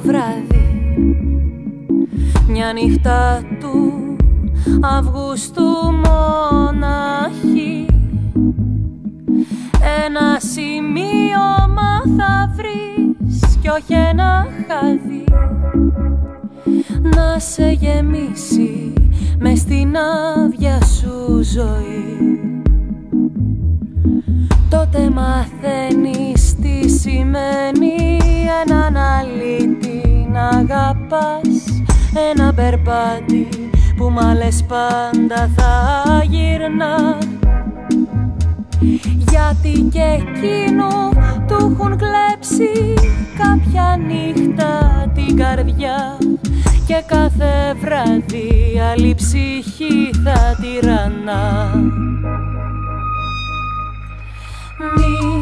γυρίσεις κάποιο βράδυ. Μια νύχτα του Αυγούστου μοναχή ένα σημείωμα θα βρεις κι όχι ένα χάδι. Να σε γεμίσει με στην άδεια σου ζωή. Τότε μαθαίνεις τι σημαίνει έναν αλήτη. να αγαπάς. Ένα περπάτι που μ' πάντα θα γυρνά. Γιατί και εκείνο του έχουν κλέψει κάποια νύχτα την καρδιά. Και κάθε βράδυ άλλη ψυχή θα τυραννά. Μη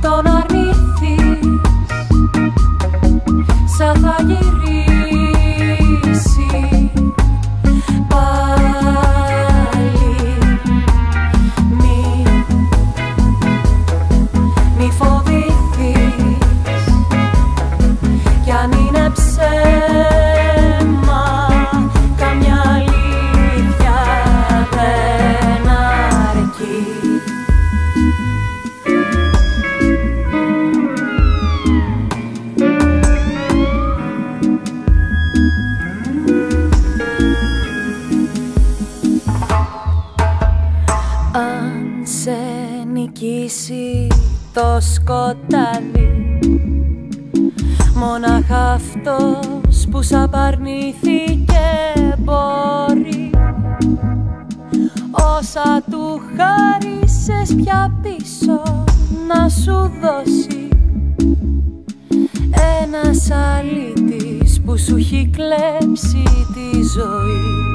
τον αρνηθείς σκοτάδι. Μόναχα αυτός που σ' απαρνήθηκε μπορεί. Όσα του χάρισες πια πίσω να σου δώσει. Ένας αλήτης που σου έχει κλέψει τη ζωή.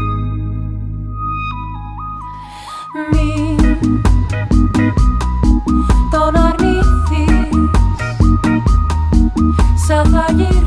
Μη τον αρνηθείς Σαν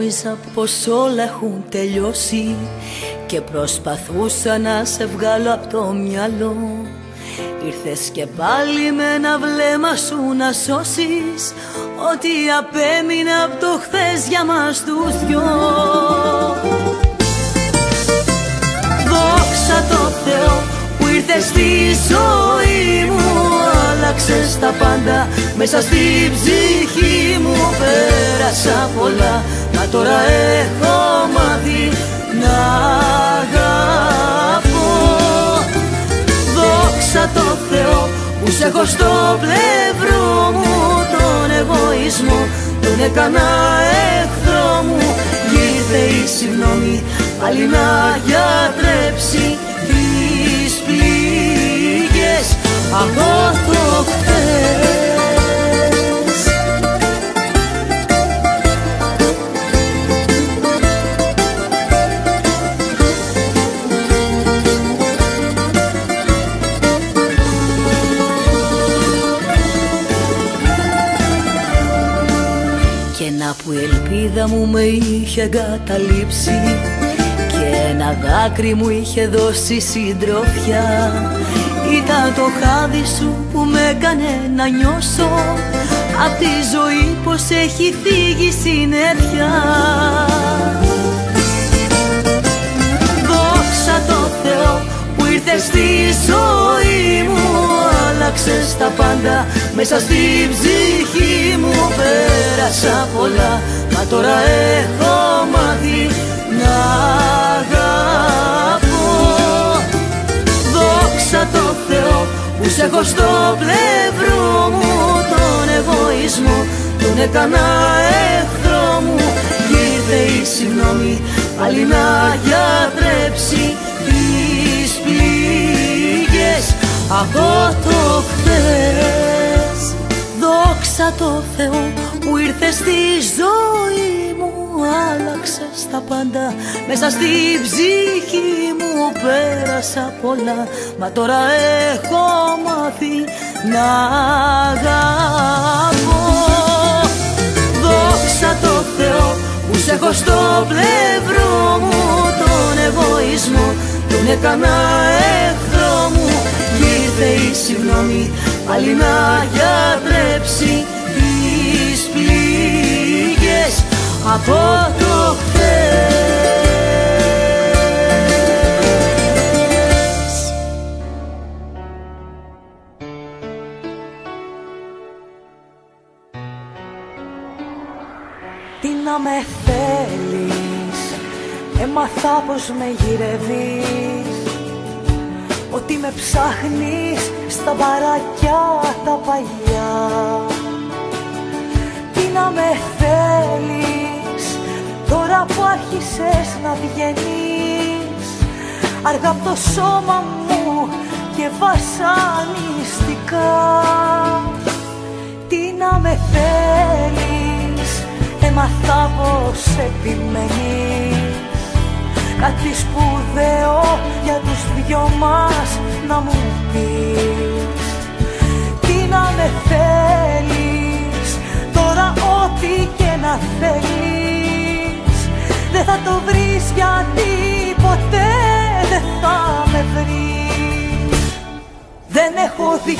Νόμιζα πως όλα έχουν τελειώσει Και προσπαθούσα να σε βγάλω από το μυαλό. Ήρθες και πάλι με ένα βλέμμα σου να σώσεις Ό,τι απέμεινε από το χθες για μας τους δυο. Δόξα τω Θεώ που ήρθες στη ζωή μου Άλλαξες τα πάντα. Μέσα στη ψυχή μου Πέρασα πολλά Μα τώρα έχω μάθει να αγαπώ. Δόξα τω Θεώ που σε έχω στο πλευρό μου Τον εγωισμό τον έκανα εχθρό μου. Ήρθε η συγγνώμη πάλι να γιατρέψει τις πληγές. Από το χθες που η ελπίδα μου με είχε εγκαταλείψει και ένα δάκρυ μου είχε δώσει συντροφιά. Ήταν το χάδι σου που με έκανε να νιώσω Απ' τη ζωή πως έχει φύγει συνέχεια Δόξα το Θεό που ήρθες στη ζωή μου Άλλαξες τα πάντα. Μέσα στη ψυχή μου Πέρασα πολλά. Μα τώρα έχω μάθει να αγαπώ. Δόξα το Θεό που σε έχω στο πλευρό μου. Τον εγωισμό τον έκανα εχθρό μου. Κι ήρθε η συγγνώμη πάλι να γιατρέψει από το χθες Δόξα το Θεό που ήρθες στη ζωή μου Άλλαξες τα πάντα. Μέσα στη ψυχή μου Πέρασα πολλά μα τώρα έχω μάθει να αγαπώ. Δόξα το Θεό που σε έχω στο πλευρό μου Τον εγωισμό τον έκανα εχθρό μου Κι ήρθε η συγγνώμη πάλι να γιατρέψει τις πληγές από το χθες. Τι να με θέλεις Έμαθα πως με γυρεύεις Ότι με ψάχνεις στα μπαράκια τα παλιά. Τι να με θέλεις Τώρα που άρχισες να βγαίνεις. Αργά από το σώμα μου και βασανιστικά. Τι να με θέλεις Έμαθα πως επιμένεις Κάτι σπουδαίο για τους δυο μας να μου πεις. Τι να με θέλεις Τώρα ό,τι και να θέλεις. Δεν θα το βρεις γιατί ποτέ δεν θα με βρεις. Δεν έχω δει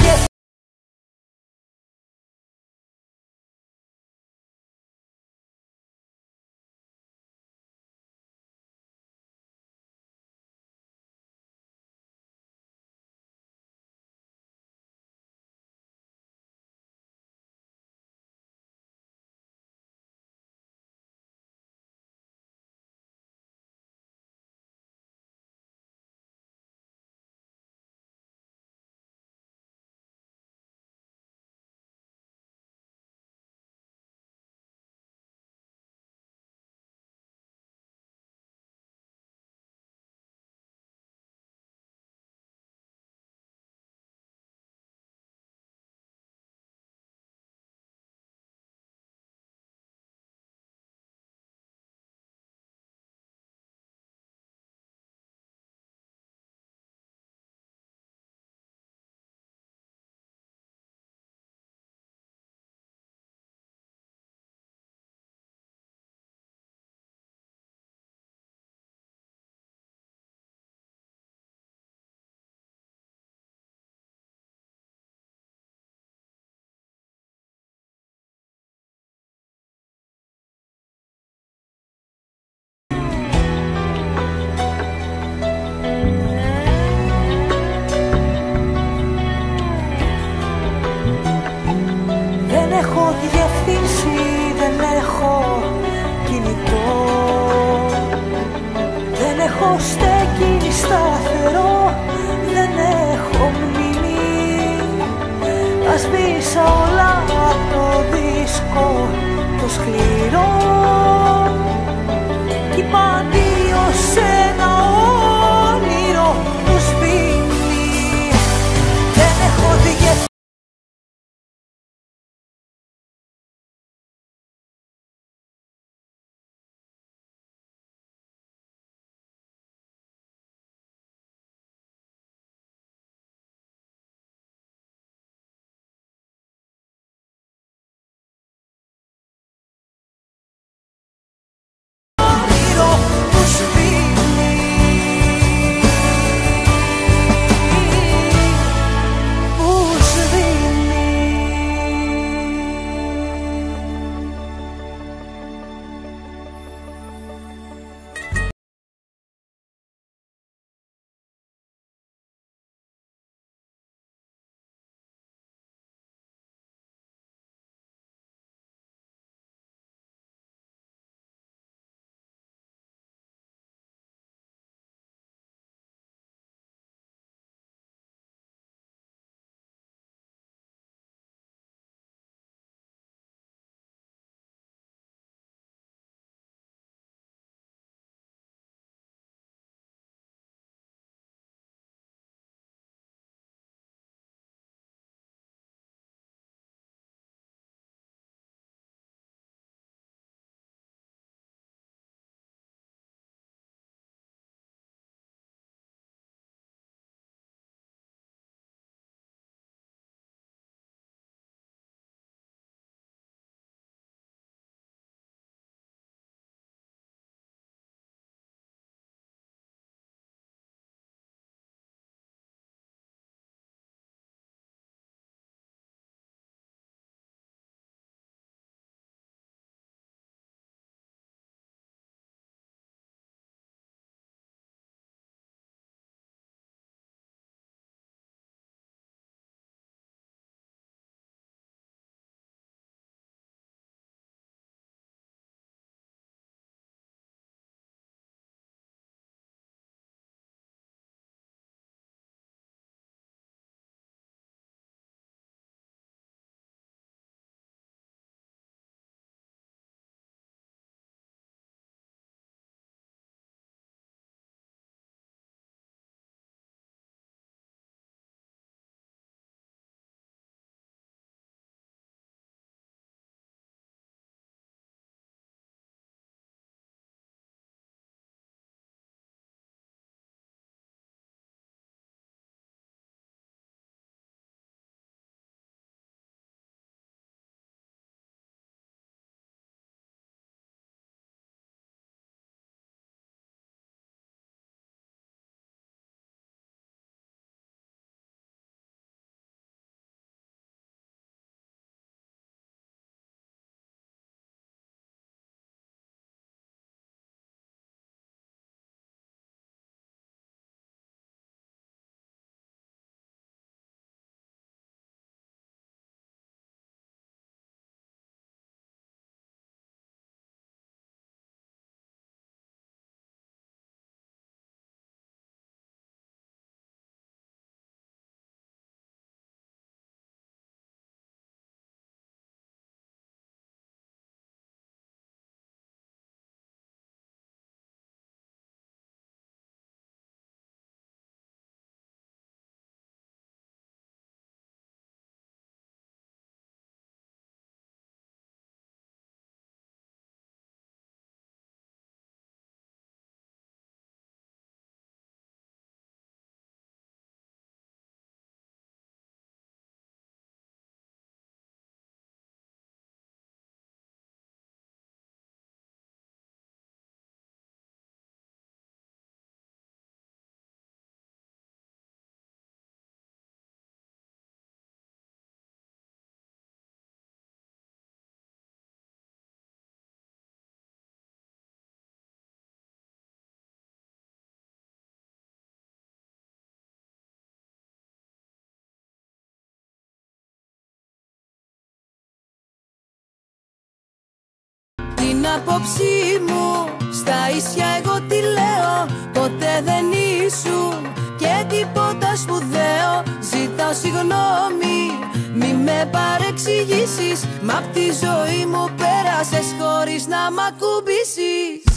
την άποψή μου Στα ίσια εγώ τι λέω. Ποτέ δεν ήσουν και τίποτα σπουδαίο. Ζητάω συγγνώμη μη με παρεξηγήσεις. Μα απ' τη ζωή μου πέρασες χωρίς να μ' ακουμπήσεις.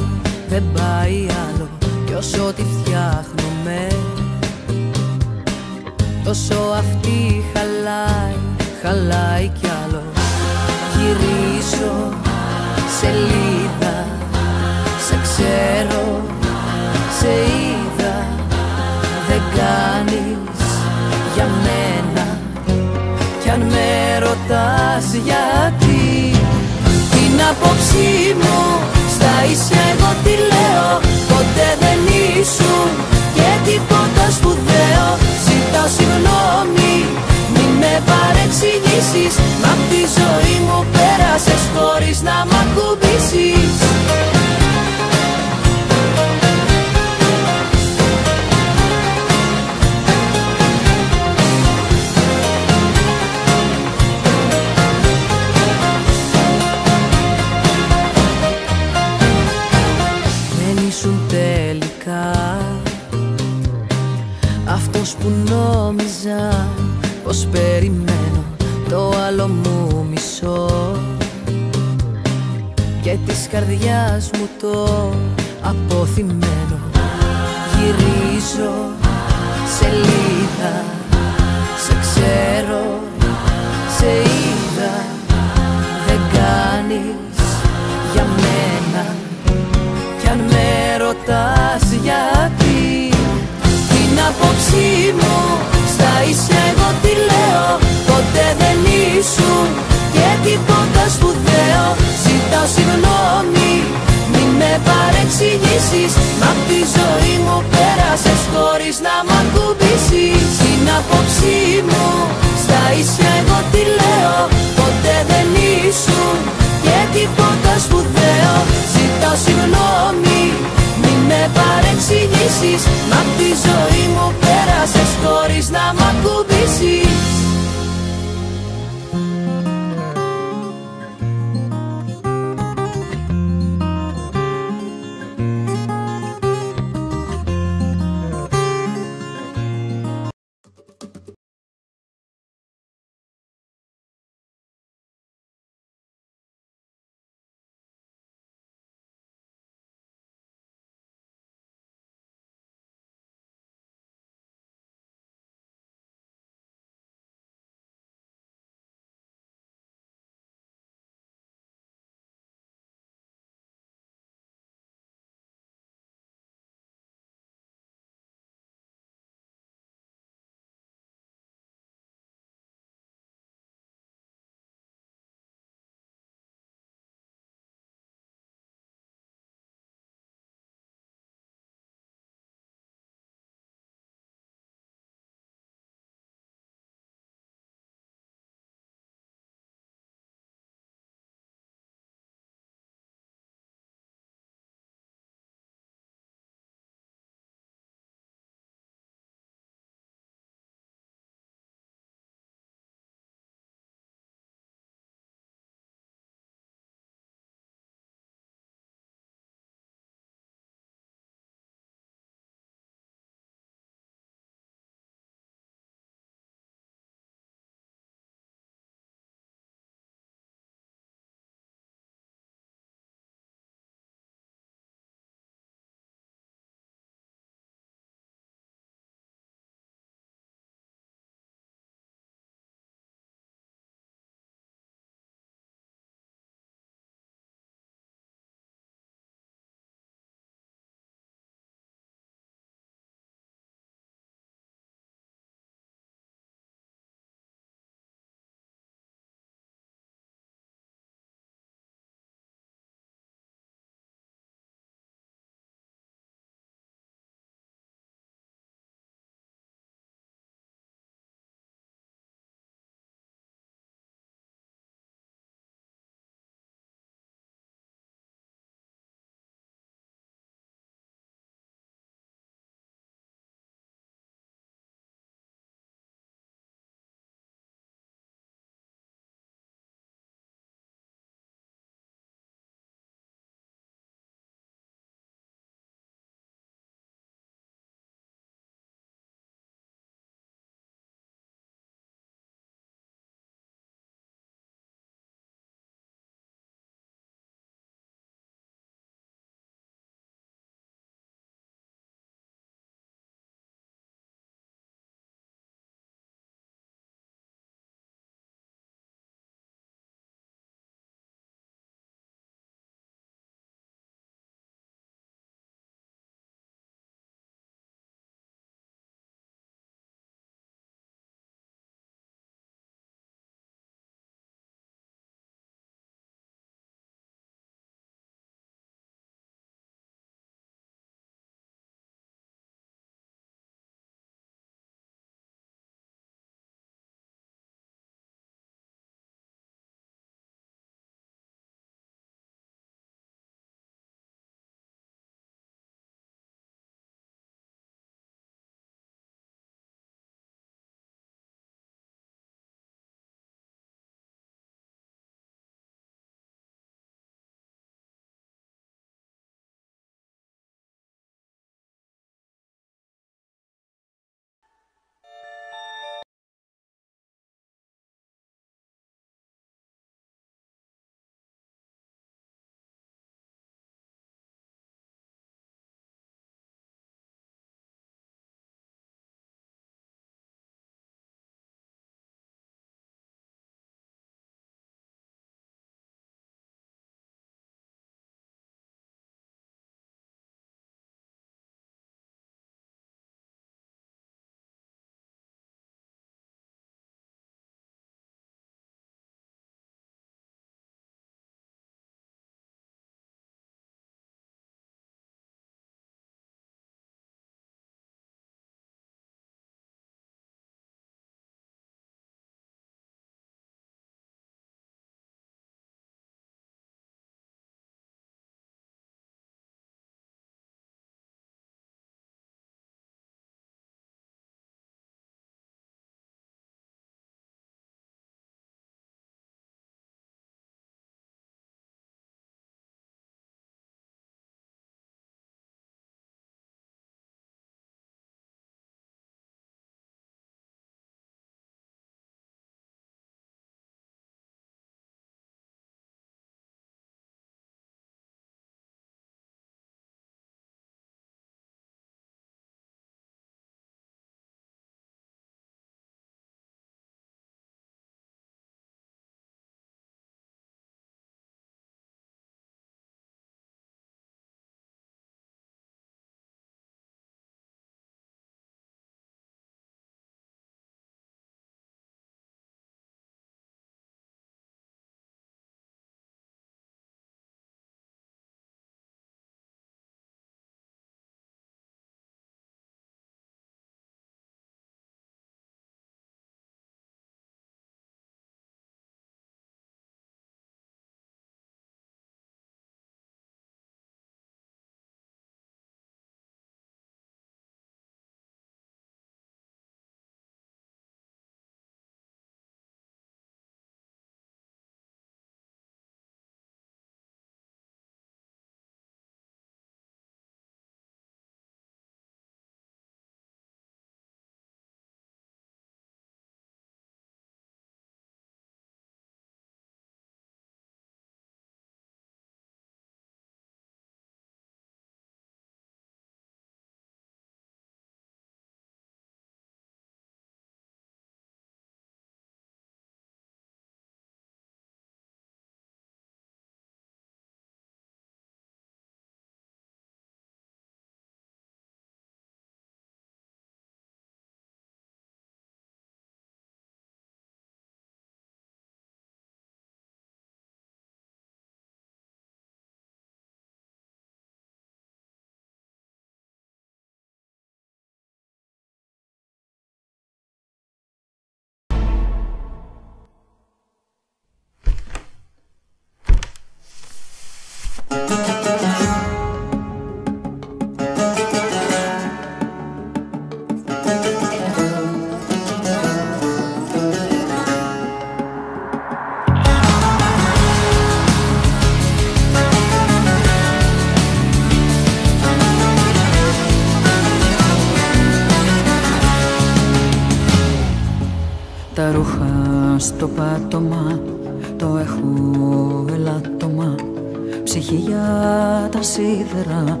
Σίδερα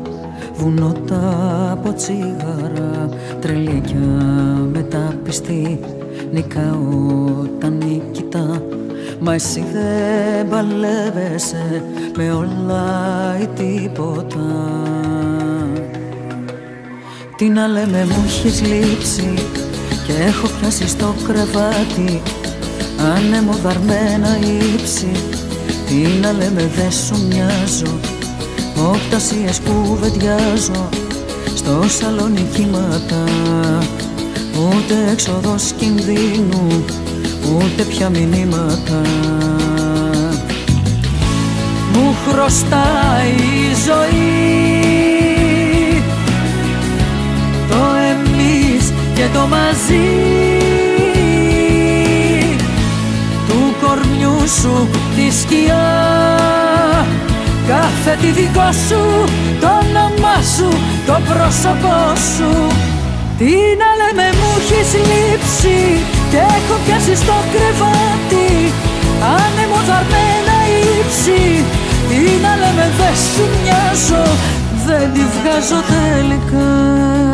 βουνό από τσίγαρα Τρελίκια μεταπιστή νικάω τα νικητά Μα εσύ δεν παλεύεσαι με όλα ή τίποτα. Τι να λέμε μου έχεις λείψει και έχω πιάσει στο κρεβάτι. Άνεμο δαρμένα ύψη Τι να λέμε δε σου μοιάζω Οκτασίες κουβεντιάζω στο σαλόνι κύματα. Ούτε έξοδος κινδύνου ούτε πια μηνύματα. Μου χρωστάει η ζωή. Το εμείς και το μαζί Του κορμιού σου τη σκιά Κάθε τη δικό σου, το όνομά σου, το πρόσωπό σου. Τι να λέμε μου έχεις λείψει και έχω πιάσει στο κρεβάτι. Άνεμο δαρμένα ύψη. Τι να λέμε δεν σου μοιάζω Δεν τη βγάζω τελικά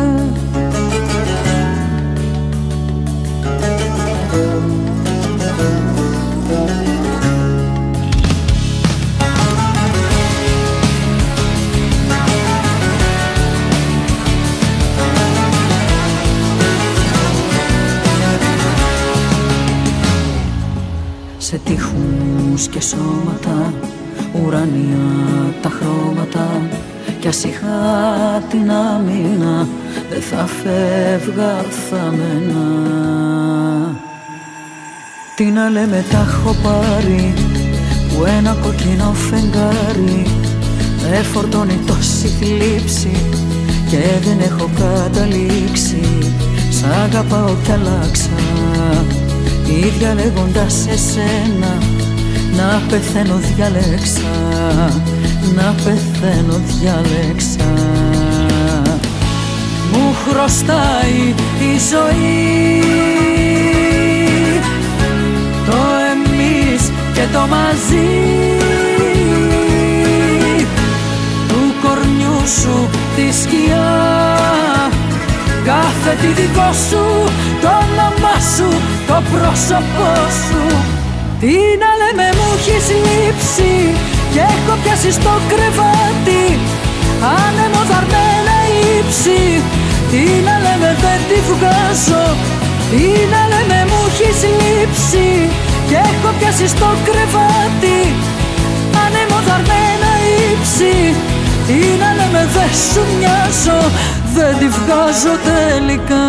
τείχους και σώματα ουρανία τα χρώματα. Κι ας είχα την άμυνα δεν θα φεύγα θαμμένα. Τι να λέμε τα έχω πάρει που ένα κοκκινό φεγγάρι με φορτώνει τόση θλίψη και δεν έχω καταλήξει. Σ' αγαπάω κι αλλάξα ή διαλέγοντας εσένα να πεθαίνω διάλεξα να πεθαίνω διάλεξα μου χρωστάει η ζωή. Το εμείς και το μαζί. Του κορμιού σου τη σκιά. Κάθε τη δικό σου το όνομά σου το πρόσωπό σου. Τι να λέμε μου έχεις λείψει και έχω πιάσει στο κρεβάτι. Άνεμο δαρμένα ύψη Τι να λέμε δεν τη βγάζω. Τι να λέμε μου έχεις λείψει και έχω πιάσει στο κρεβάτι. Άνεμο δαρμένα ύψη Τι να λέμε δεν σου μοιάζω. Δεν τη βγάζω τελικά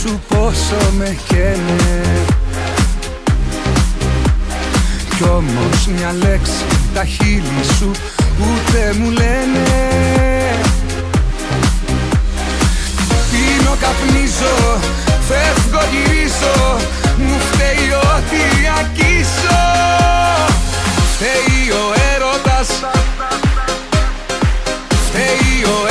σου πόσο με καίνε. Κι όμως μια λέξη τα χείλη σου ούτε μου λένε. Πίνω, καπνίζω, φεύγω, γυρίζω Μου φταίει ό,τι ακίσω. Φταίει ο έρωτας. Φταίει ο έρωτας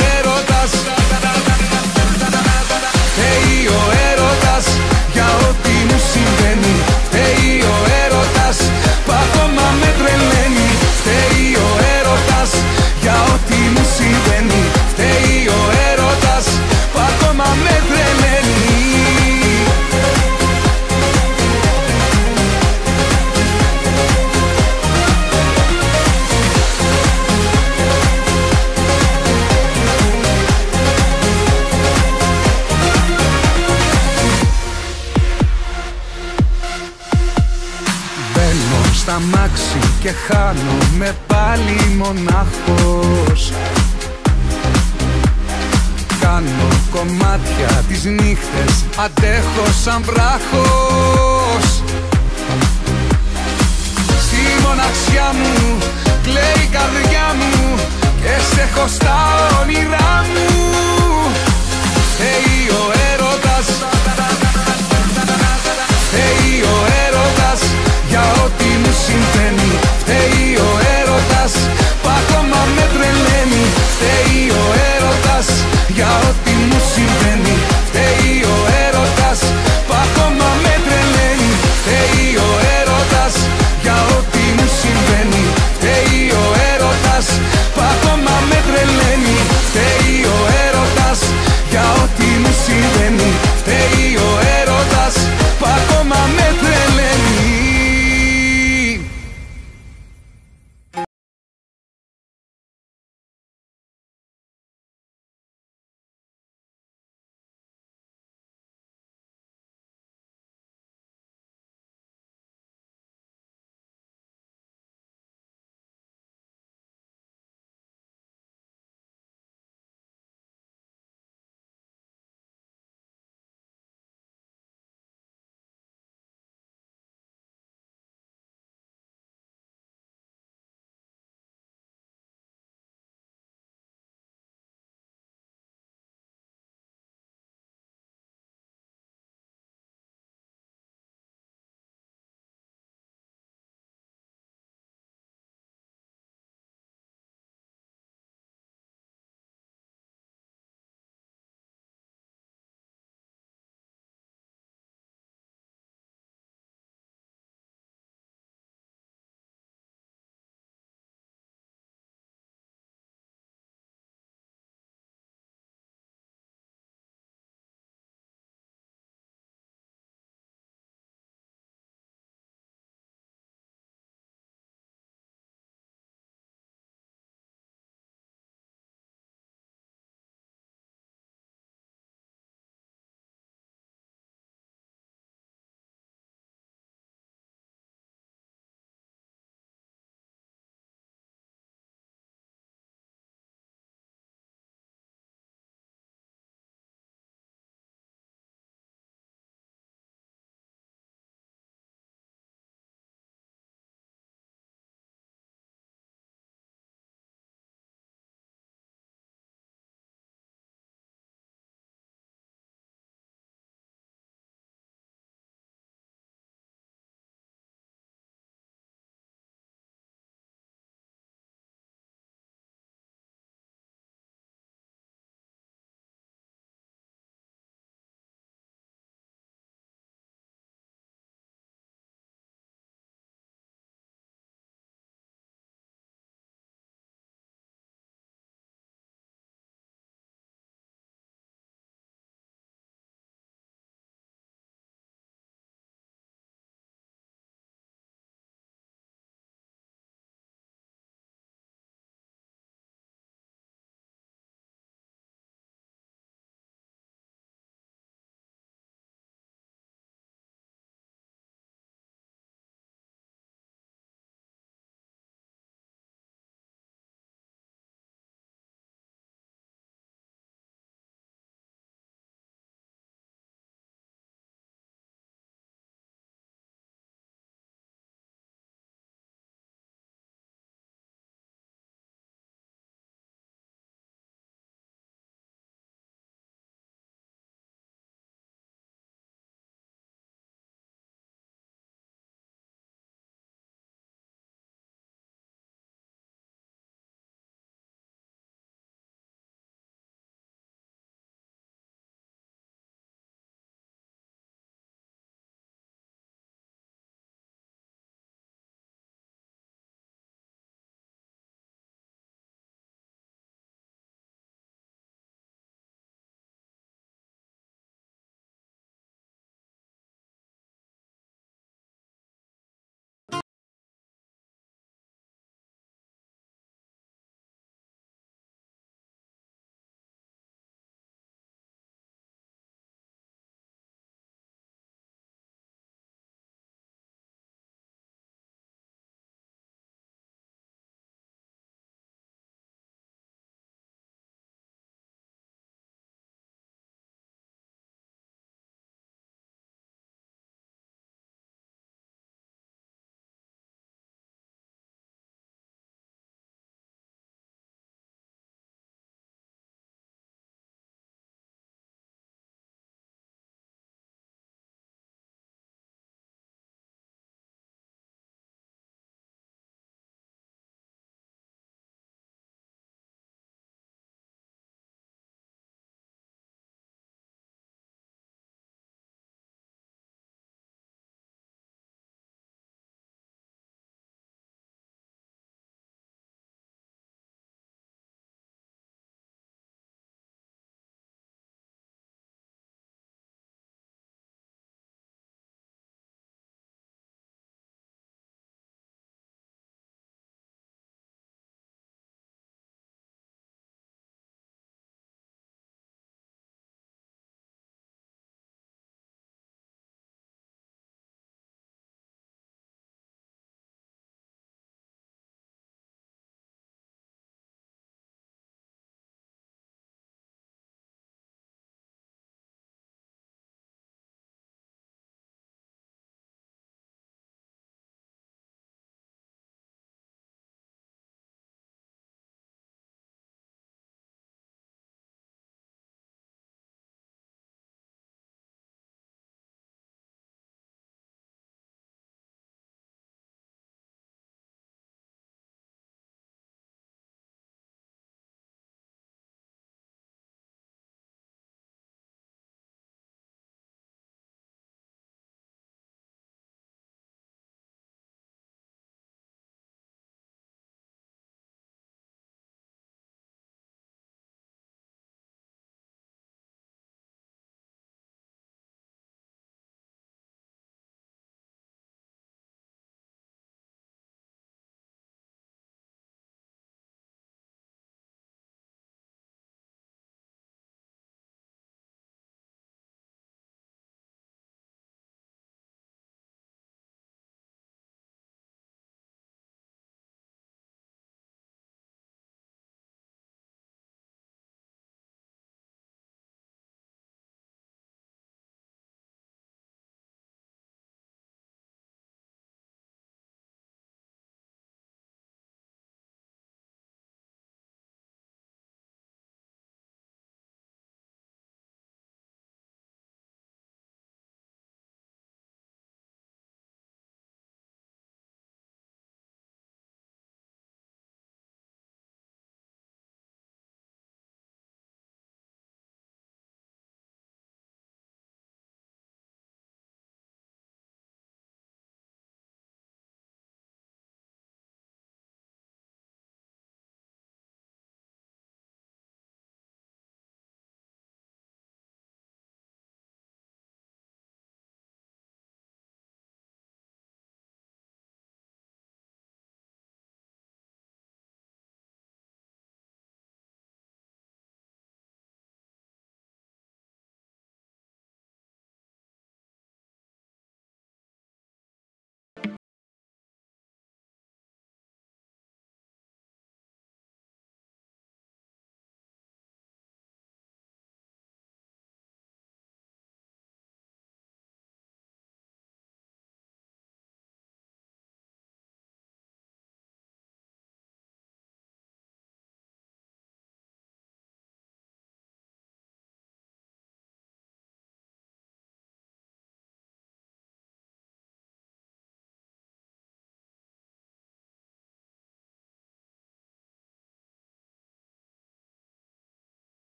αντέχω σαν βράχος. Στη μοναξιά μου, κλαίει η καρδιά μου Και σε έχω στα όνειρά μου. Φταίει ο έρωτας. Φταίει ο έρωτας για ό,τι μου συμβαίνει. Φταίει ο έρωτας που ακόμα με τρελαίνει. Φταίει ο έρωτας για ό,τι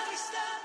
Pakistan.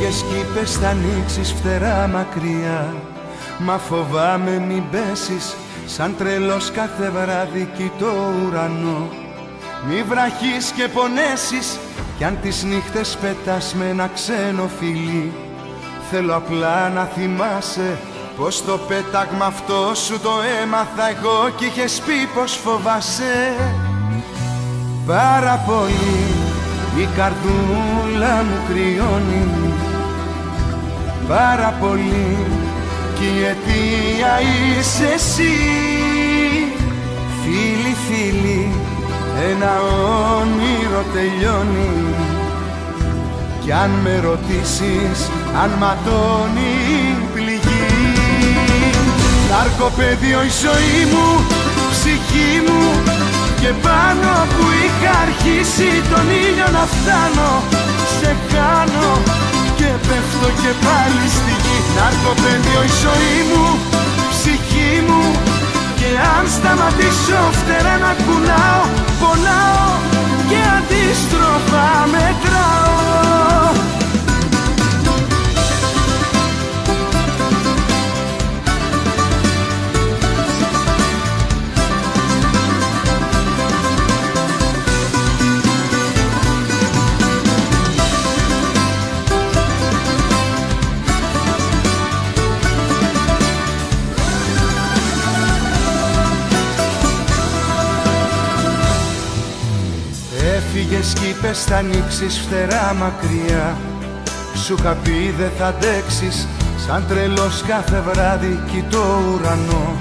Φύγες κι είπες θα ανοίξεις φτερά μακριά. Μα φοβάμαι μην πέσεις σαν τρελός κάθε βράδυ κοιτώ ουρανό. Μη βραχείς και πονέσεις κι αν τις νύχτες πετάς με ένα ξένο φιλί. Θέλω απλά να θυμάσαι πως το πέταγμα αυτό σου το έμαθα εγώ κι είχες πει πως φοβάσαι. Πάρα πολύ η καρδούλα μου κρυώνει πάρα πολύ. Κι η αιτία είσαι εσύ. Φίλοι, φίλοι, ένα όνειρο τελειώνει. Κι αν με ρωτήσεις αν ματώνει η πληγή. Ναρκοπαίδιο η ζωή μου, ψυχή μου. Και πάνω που είχα αρχίσει τον ήλιο να φτάνω σε κάνω και πέφτω και πάλι στη γη. Ναρκοπέδιο η ζωή μου, ψυχή μου. Και αν σταματήσω φτερά να κουνάω Πονάω και αντίστροφα μετράω. Κι είπες θα ανοίξεις φτερά μακριά. Σου είχα πει δεν θα αντέξεις Σαν τρελός κάθε βράδυ κοιτώ ουρανό.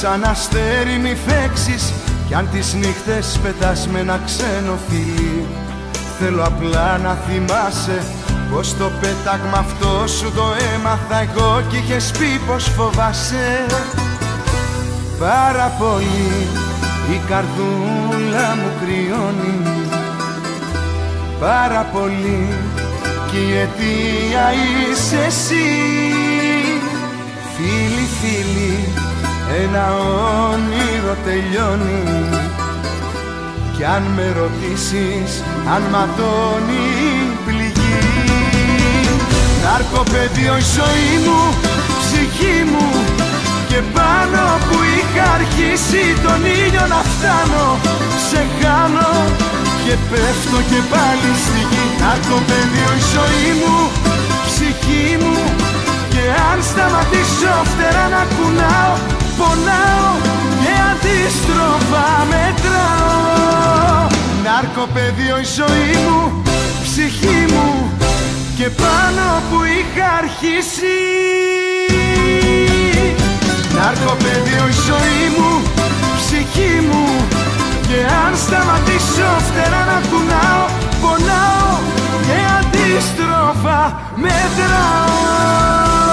Σαν αστέρι μη φέξεις. Κι αν τις νύχτες πετάς με ένα ξένο φιλί. Θέλω απλά να θυμάσαι Πως το πέταγμα αυτό σου το έμαθα εγώ Κι είχες πει πως φοβάσαι. Πάρα πολύ η καρδούλα μου κρυώνει πάρα πολύ και η αιτία είσαι εσύ. Φίλοι, φίλοι, ένα όνειρο τελειώνει. Κι αν με ρωτήσεις αν ματώνει η πληγή. Ναρκοπαίδιο η ζωή μου, ψυχή μου. Και πάνω που είχα αρχίσει τον ήλιο να φτάνω Σε χάνω και πέφτω και πάλι στη γη. Ναρκοπαίδιο η ζωή μου, ψυχή μου. Και αν σταματήσω φτερά να κουνάω Πονάω και αντίστροφα μετράω. Ναρκοπαίδιο η ζωή μου, ψυχή μου. Και πάνω που είχα αρχίσει. Ναρκοπαίδιο η ζωή μου, ψυχή μου Και αν σταματήσω φτερά να κουνάω Πονάω και αντίστροφα μετράω